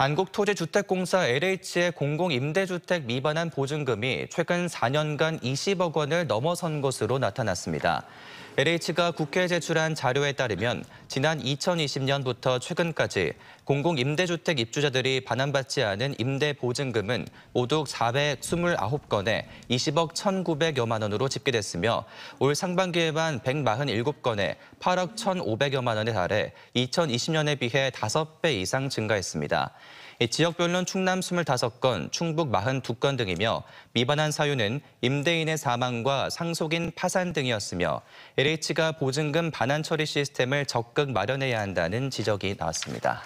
한국토지주택공사 LH의 공공임대주택 미반환 보증금이 최근 4년간 20억 원을 넘어선 것으로 나타났습니다. LH가 국회에 제출한 자료에 따르면 지난 2020년부터 최근까지 공공임대주택 입주자들이 반환받지 않은 임대보증금은 모두 429건에 20억 1,900여만 원으로 집계됐으며 올 상반기에만 147건에 8억 1,500여만 원에 달해 2020년에 비해 5배 이상 증가했습니다. 지역별로는 충남 25건, 충북 42건 등이며 미반환 사유는 임대인의 사망과 상속인 파산 등이었으며 LH가 보증금 반환 처리 시스템을 적극 마련해야 한다는 지적이 나왔습니다.